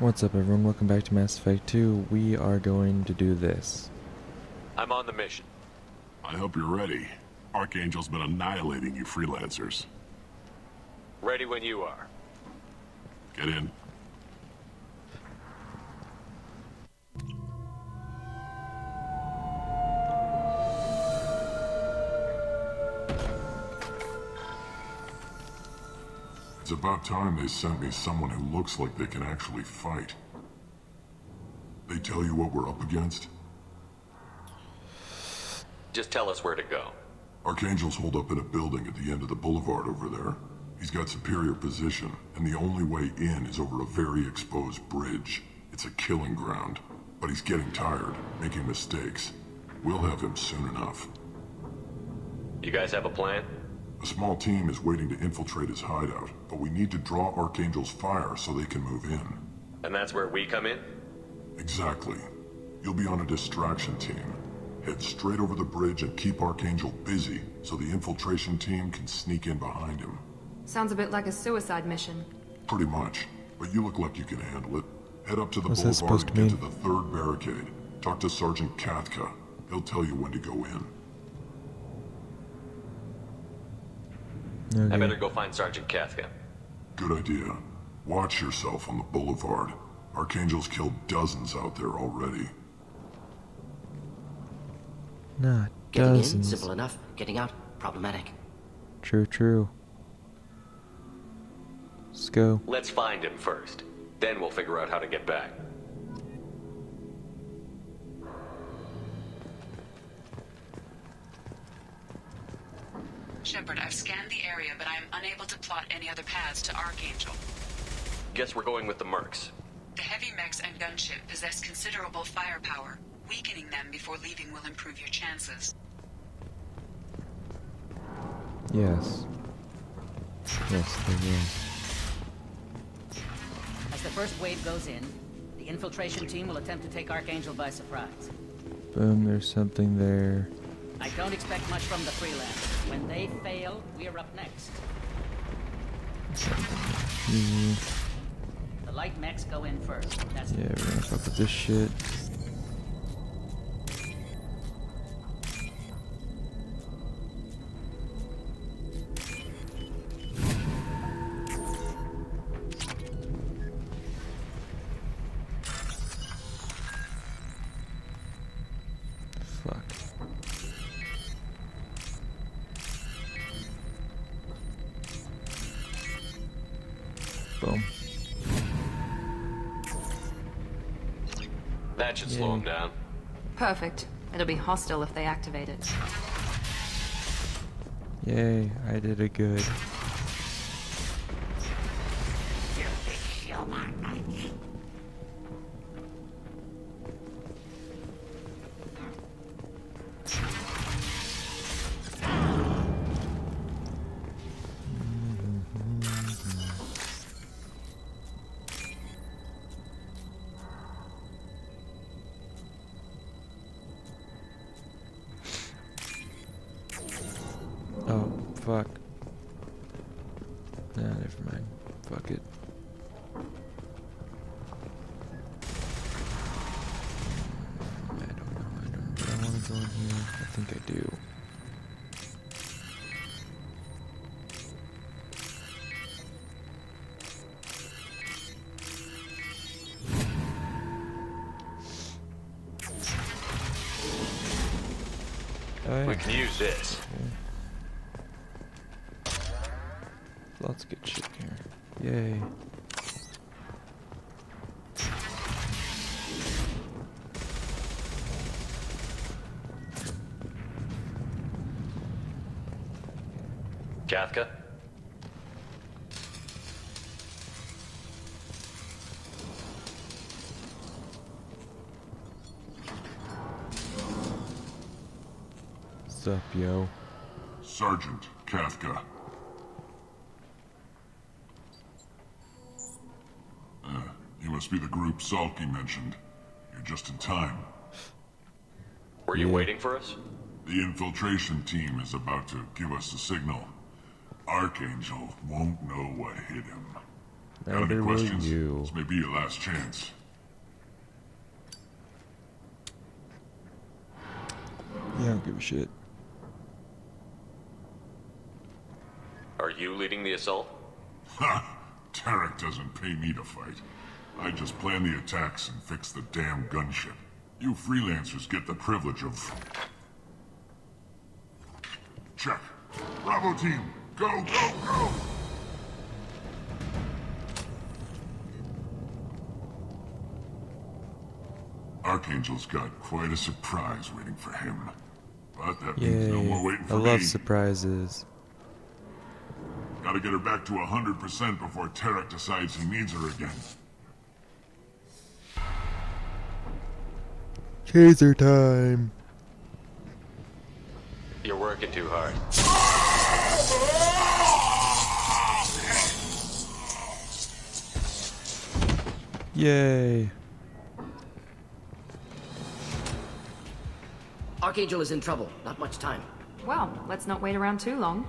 What's up everyone, welcome back to Mass Effect 2. We are going to do this. I'm on the mission. I hope you're ready. Archangel's been annihilating you freelancers. Ready when you are. Get in. It's about time they sent me someone who looks like they can actually fight. They tell you what we're up against? Just tell us where to go. Archangel's holed up in a building at the end of the boulevard over there. He's got superior position, and the only way in is over a very exposed bridge. It's a killing ground, but he's getting tired, making mistakes. We'll have him soon enough. You guys have a plan? A small team is waiting to infiltrate his hideout, but we need to draw Archangel's fire so they can move in. And that's where we come in? Exactly. You'll be on a distraction team. Head straight over the bridge and keep Archangel busy so the infiltration team can sneak in behind him. Sounds a bit like a suicide mission. Pretty much. But you look like you can handle it. Head up to the What's boulevard supposed and to get to the third barricade. Talk to Sergeant Cathka. He'll tell you when to go in. Okay. I better go find Sergeant Cathka. Good idea. Watch yourself on the boulevard. Archangel's killed dozens out there already. Not Getting dozens. in, simple enough. Getting out, problematic. True, true. Let's go. Let's find him first. Then we'll figure out how to get back. Shepard, I've scanned the area, but I am unable to plot any other paths to Archangel. Guess we're going with the Mercs. The heavy mechs and gunship possess considerable firepower. Weakening them before leaving will improve your chances. Yes. Yes, they will. As the first wave goes in, the infiltration team will attempt to take Archangel by surprise. Boom, there's something there. I don't expect much from the freelancers. When they fail, we're up next. Hmm, The light mechs go in first. That's Yeah, we're gonna fuck with this shit. That should slow Yay. him down. Perfect. It'll be hostile if they activate it. Yay, I did it good. We yeah. can use this. Lots of good shit here. Yay. Cathka? What's up, yo? Sergeant Cathka. Uh, you must be the group Salky mentioned. You're just in time. Were you Yeah. waiting for us? The infiltration team is about to give us a signal. Archangel won't know what hit him. Got any questions? you. This may be your last chance. Yeah, I don't give a shit. You leading the assault? Ha! Tarak doesn't pay me to fight. I just plan the attacks and fix the damn gunship. You freelancers get the privilege of... Check. Bravo team, go, go, go! Archangel's got quite a surprise waiting for him. But that means no Yay. more waiting for I for love me. surprises. Gotta get her back to 100% before Tarak decides he needs her again. Chaser time. You're working too hard. Yay. Archangel is in trouble. Not much time. Well, let's not wait around too long.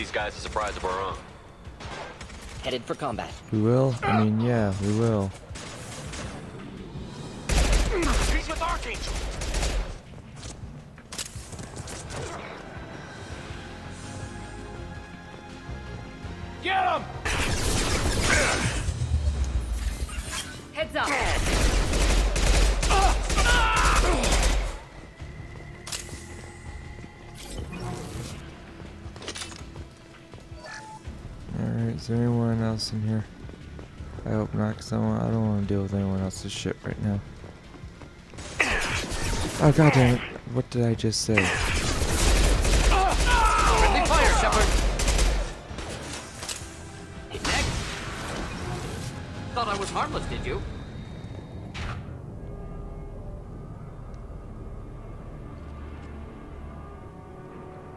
These guys a surprise of our own. Headed for combat. We will? I mean, yeah, we will. He's with Archangel! Get him! Heads up! Else in here? I hope not, because I, want- I don't want to deal with anyone else's shit right now. Oh, god damn it. What did I just say? Friendly fire, Shepard! Next! Thought I was harmless, did you?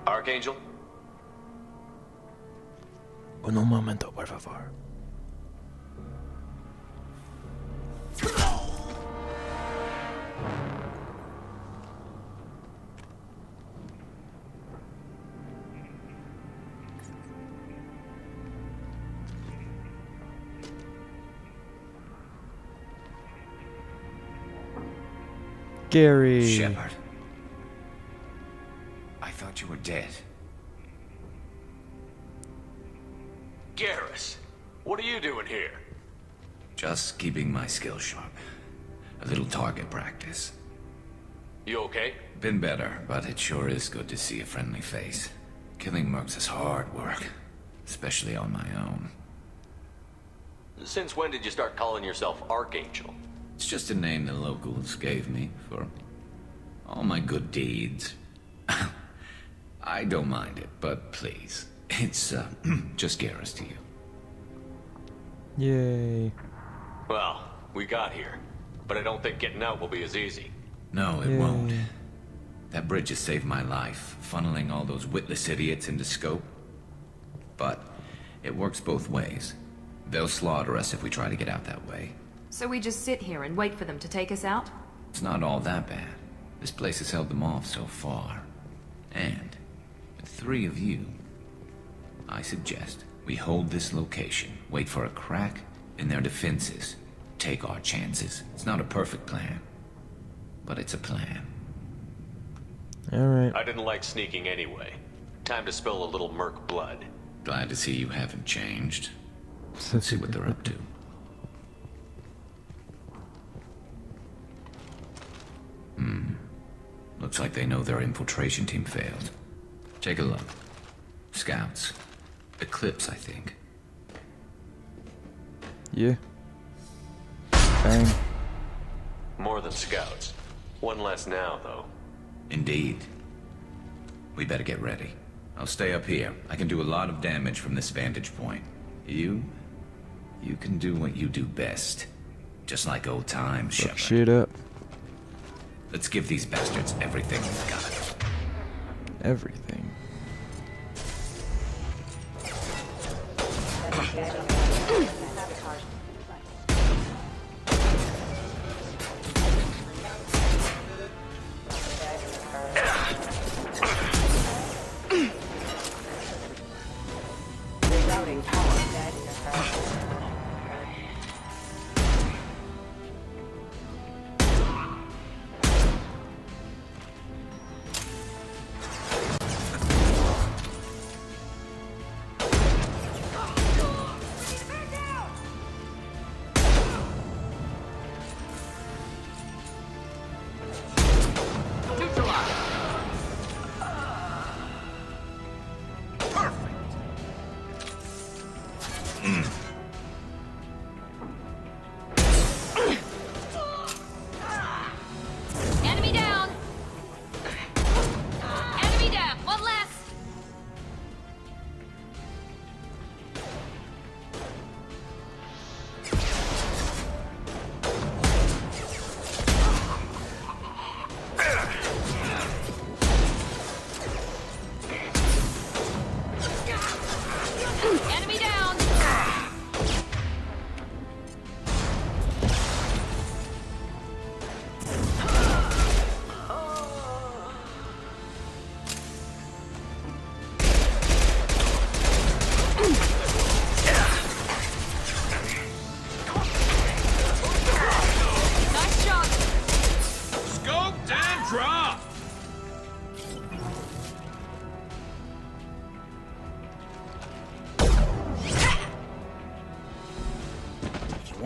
Archangel? Un momento, por favor. Gary. Shepard. I thought you were dead. Garrus! What are you doing here? Just keeping my skills sharp. A little target practice. You okay? Been better, but it sure is good to see a friendly face. Killing mercs is hard work, especially on my own. Since when did you start calling yourself Archangel? It's just a name the locals gave me for all my good deeds. I don't mind it, but please, it's uh, just Garrus to you. Yay. Well, we got here. But I don't think getting out will be as easy. No, it Yay. won't. That bridge has saved my life, funneling all those witless idiots into scope. But it works both ways. They'll slaughter us if we try to get out that way. So we just sit here and wait for them to take us out? It's not all that bad. This place has held them off so far. And with three of you, I suggest we hold this location, wait for a crack in their defenses, take our chances. It's not a perfect plan, but it's a plan. Alright. I didn't like sneaking anyway. Time to spill a little merc blood. Glad to see you haven't changed. Let's see what they're up to. Hmm. Looks like they know their infiltration team failed. Take a look. Scouts. Eclipse, I think. Yeah. Bang. More than scouts. One less now, though. Indeed. We better get ready. I'll stay up here. I can do a lot of damage from this vantage point. You? You can do what you do best. Just like old times, Fuck Shepard. shit up. Let's give these bastards everything we've got. Everything. Enemy Mm.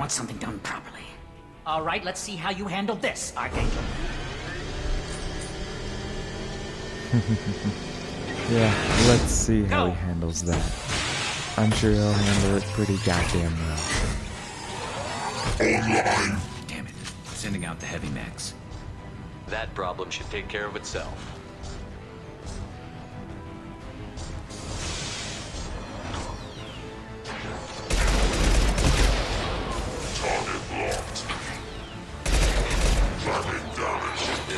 Want something done properly. All right, let's see how you handle this, Archangel. Yeah, let's see how he handles that. I'm sure he'll handle it pretty goddamn well. Damn it. Sending out the heavy mechs. That problem should take care of itself. Do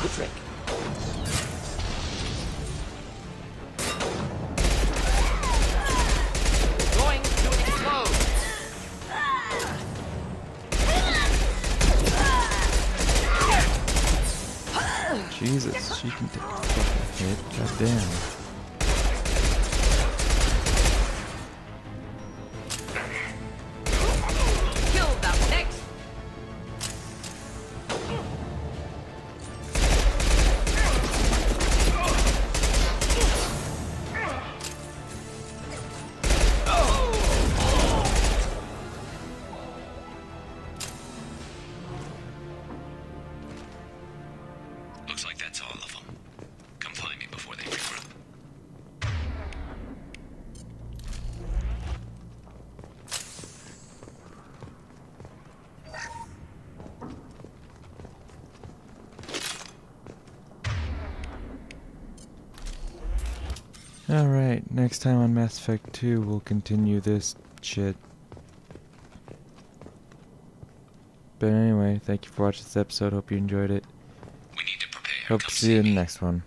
the trick. She can take a fucking hit. Goddamn. Alright, next time on Mass Effect 2, we'll continue this shit. But anyway, thank you for watching this episode. Hope you enjoyed it. We need to prepare. Hope to see you in the next one.